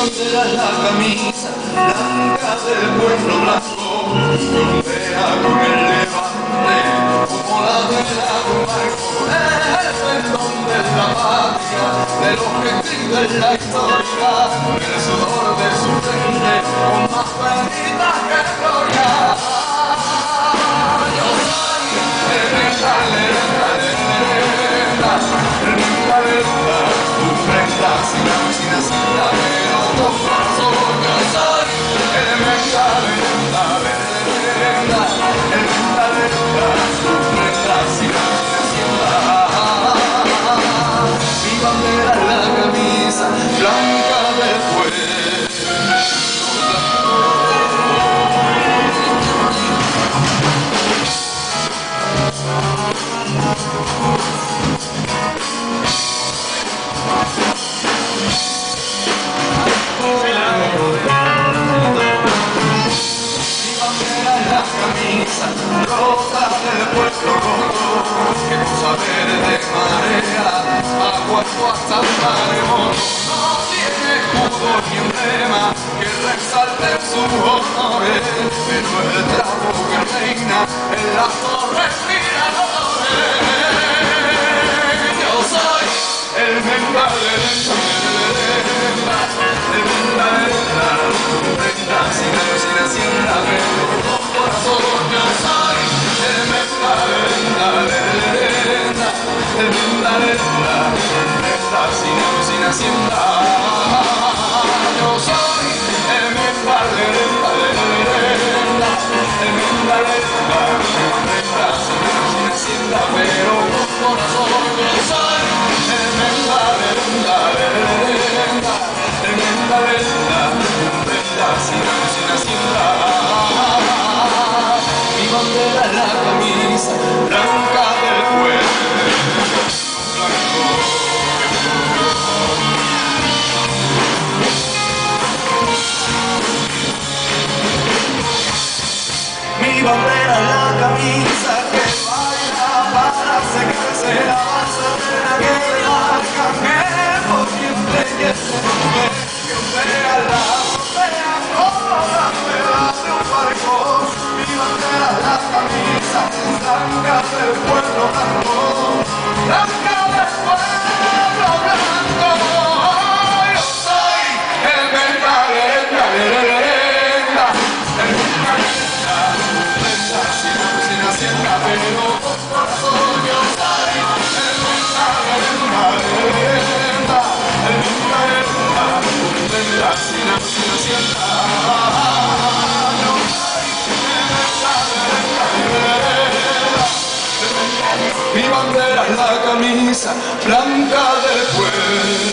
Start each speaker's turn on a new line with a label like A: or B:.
A: Bandera la camisa blanca del pueblo blanco, frontera con el levante, como la de un barco, el pendón de la patria, de los que escriben la historia, el sudor de su frente, con más benditas que gloria. Yo soy el mentalero, el mentalero, tu prenda sin sin sin bandera en la camisa rota del pueblo que con saber de marea aguantó hasta un maremoto no tiene escudo ni emblema que resalte sus honores pero el trapo que reina en las torres miradores corazón yo bandera en la camisa que baila para secarse la bandera que la arcángel por siempre y ese nombre que ondea la azotea mi bandera es la camisa blanca del pueblo.